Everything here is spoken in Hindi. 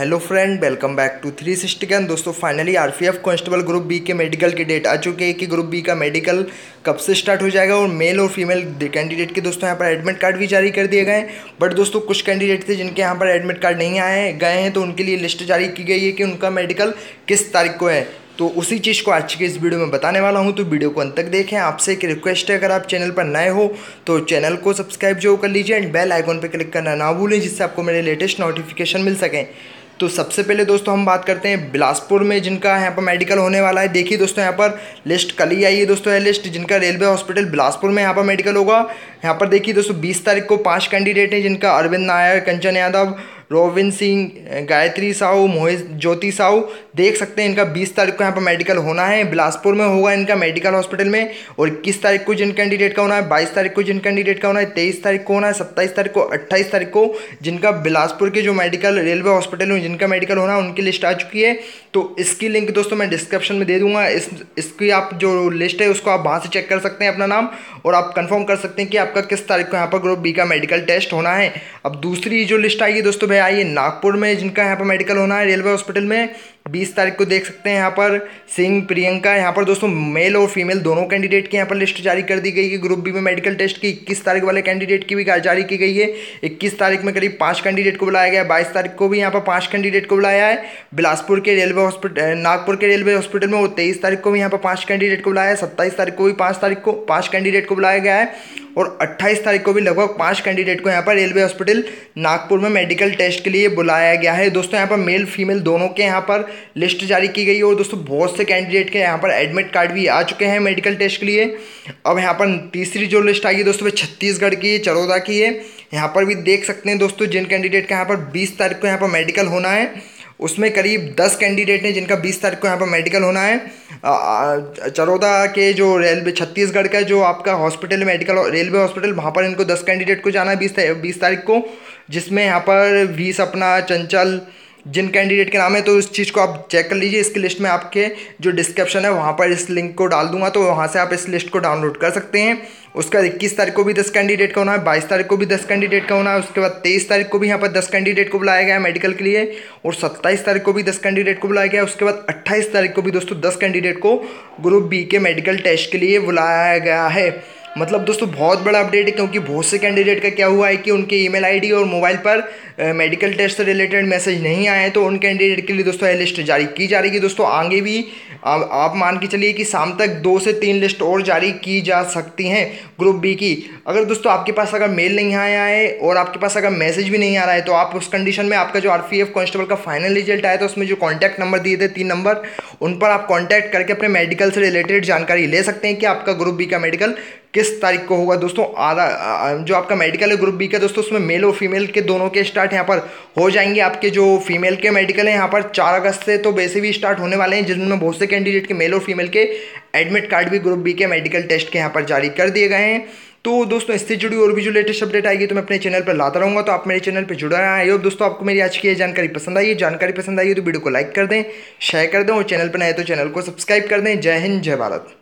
Hello friend, welcome back to three sixty can दोस्तों finally RPF constable group B के मेडिकल की डेट आ चुकी है कि ग्रुप बी का मेडिकल कब से स्टार्ट हो जाएगा और मेल और फीमेल कैंडिडेट के दोस्तों, यहाँ पर एडमिट कार्ड भी जारी कर दिए गए हैं। बट दोस्तों, कुछ कैंडिडेट थे जिनके यहाँ पर एडमिट कार्ड नहीं आए, गए हैं तो उनके लिए लिस्ट जारी की गई है कि उनका मेडिकल किस तारीख को है। तो उसी चीज़ को आज के इस वीडियो में बताने वाला हूँ तो वीडियो को अंत तक देखें। आपसे एक रिक्वेस्ट है, अगर आप चैनल पर नए हो तो चैनल को सब्सक्राइब जो कर लीजिए एंड बेल आइकॉन पर क्लिक करना ना भूलें, जिससे आपको मेरे लेटेस्ट नोटिफिकेशन मिल सकें। तो सबसे पहले दोस्तों हम बात करते हैं बिलासपुर में, जिनका यहाँ पर मेडिकल होने वाला है। देखिए दोस्तों यहाँ पर लिस्ट कल ही आई है दोस्तों है लिस्ट जिनका रेलवे हॉस्पिटल बिलासपुर में यहाँ पर मेडिकल होगा। यहाँ पर देखिए दोस्तों 20 तारीख को पाँच कैंडिडेट हैं, जिनका अरविंद नायर, कंचन यादव रोविन सिंह, गायत्री साहू, मोहित ज्योति साहू, देख सकते हैं इनका 20 तारीख को यहाँ पर मेडिकल होना है। बिलासपुर में होगा इनका मेडिकल हॉस्पिटल में। और इक्कीस तारीख को जिन कैंडिडेट का होना है, बाईस तारीख को जिन कैंडिडेट का होना है, तेईस तारीख को होना है, सत्ताईस तारीख को, अट्ठाईस तारीख को जिनका बिलासपुर के जो मेडिकल रेलवे हॉस्पिटल में जिनका मेडिकल होना है, उनकी लिस्ट आ चुकी है। तो इसकी लिंक दोस्तों मैं डिस्क्रिप्शन में दे दूँगा। इस, इसकी आप जो लिस्ट है, उसको आप वहाँ से चेक कर सकते हैं अपना नाम। और आप कंफर्म कर सकते हैं कि आपका किस तारीख को यहाँ पर ग्रुप बी का मेडिकल टेस्ट होना है। अब दूसरी जो लिस्ट आएगी दोस्तों भाई आइए नागपुर में, जिनका यहाँ पर मेडिकल होना है रेलवे हॉस्पिटल में, बीस तारीख को देख सकते हैं यहाँ पर सिंह, प्रियंका, यहाँ पर दोस्तों मेल और फीमेल दोनों कैंडिडेट की यहाँ पर लिस्ट जारी कर दी गई है। ग्रुप बी में मेडिकल टेस्ट की इक्कीस तारीख वाले कैंडिडेट की भी जारी की गई है। इक्कीस तारीख में करीब पाँच कैंडिडेट को बुलाया गया बाईस तारीख को भी यहाँ पर पाँच कैंडिडेट को बुलाया है। बिलासपुर के रेलवे हॉस्पिटल नागपुर के रेलवे हॉस्पिटल में वो तेईस तारीख को भी यहाँ पर पाँच कैंडिडेट को बुलाया है। सत्ताईस तारीख को भी पाँच तारीख को, पाँच कैंडिडेट को बुलाया गया है। और 28 तारीख को भी लगभग पाँच कैंडिडेट को यहाँ पर रेलवे हॉस्पिटल नागपुर में मेडिकल टेस्ट के लिए बुलाया गया है। दोस्तों, यहाँ पर मेल फीमेल दोनों के यहाँ पर लिस्ट जारी की गई है और दोस्तों, बहुत से कैंडिडेट के यहाँ पर एडमिट कार्ड भी आ चुके हैं मेडिकल टेस्ट के लिए। अब यहाँ पर तीसरी जो लिस्ट आएगी दोस्तों, वो छत्तीसगढ़ की चरौदा की है। यहाँ पर भी देख सकते हैं दोस्तों, जिन कैंडिडेट का यहाँ पर बीस तारीख को यहाँ पर मेडिकल होना है। उसमें करीब दस कैंडिडेट हैं, जिनका बीस तारीख को यहाँ पर मेडिकल होना है। चरौदा के जो रेलवे छत्तीसगढ़ का जो आपका हॉस्पिटल मेडिकल रेलवे हॉस्पिटल वहाँ पर इनको दस कैंडिडेट को जाना है बीस बीस तारीख को, जिसमें यहाँ पर वी सपना चंचल, जिन कैंडिडेट के नाम है तो इस चीज़ को आप चेक कर लीजिए। इसकी लिस्ट में आपके जो डिस्क्रिप्शन है, वहाँ पर इस लिंक को डाल दूँगा तो वहाँ से आप इस लिस्ट को डाउनलोड कर सकते हैं। उसका इक्कीस तारीख को भी दस कैंडिडेट का होना है, बाईस तारीख को भी दस कैंडिडेट का होना है, उसके बाद तेईस तारीख को भी यहाँ पर दस कैंडिडेट को बुलाया गया है मेडिकल के लिए और सत्ताईस तारीख को भी दस कैंडिडेट को बुलाया गया उसके बाद अट्ठाईस तारीख को भी दोस्तों दस कैंडिडेट को ग्रुप बी के मेडिकल टेस्ट के लिए बुलाया गया है। मतलब दोस्तों बहुत बड़ा अपडेट है क्योंकि बहुत से कैंडिडेट का क्या हुआ है कि उनके ईमेल आईडी और मोबाइल पर मेडिकल टेस्ट से रिलेटेड मैसेज नहीं आए तो उन कैंडिडेट के लिए दोस्तों यह लिस्ट जारी की जा रही है। दोस्तों आगे भी आप, आप मान के चलिए कि शाम तक दो से तीन लिस्ट और जारी की जा सकती हैं ग्रुप बी की। अगर दोस्तों आपके पास अगर मेल नहीं आया है और आपके पास अगर मैसेज भी नहीं आ रहा है तो आप उस कंडीशन में आपका जो आर पी एफ़ कांस्टेबल का फाइनल रिज़ल्ट आया था उसमें जो कॉन्टैक्ट नंबर दिए थे तीन नंबर उन पर आप कॉन्टैक्ट करके अपने मेडिकल से रिलेटेड जानकारी ले सकते हैं कि आपका ग्रुप बी का मेडिकल किस तारीख को होगा? दोस्तों, आधा जो आपका मेडिकल है ग्रुप बी का, दोस्तों, उसमें मेल और फीमेल के दोनों के स्टार्ट यहाँ पर हो जाएँगे। आपके जो फीमेल के मेडिकल हैं, यहाँ पर चार अगस्त से तो वैसे भी स्टार्ट होने वाले हैं, जिनमें बहुत से कैंडिडेट के मेल और फीमेल के एडमिट कार्ड भी ग्रुप बी के मेडिकल टेस्ट के यहाँ पर जारी कर दिए गए हैं। तो दोस्तों, इससे जुड़ी और भी जो लेटेस्ट अपडेट आएगी तो मैं अपने चैनल पर लाता रहूँगा। तो आप मेरे चैनल पर जुड़ा रहा है और दोस्तों, आपको मेरी आज की ये जानकारी पसंद आई जानकारी पसंद आई तो वीडियो को लाइक कर दें शेयर कर दें, और चैनल पर नए तो चैनल को सब्सक्राइब कर दें। जय हिंद, जय भारत।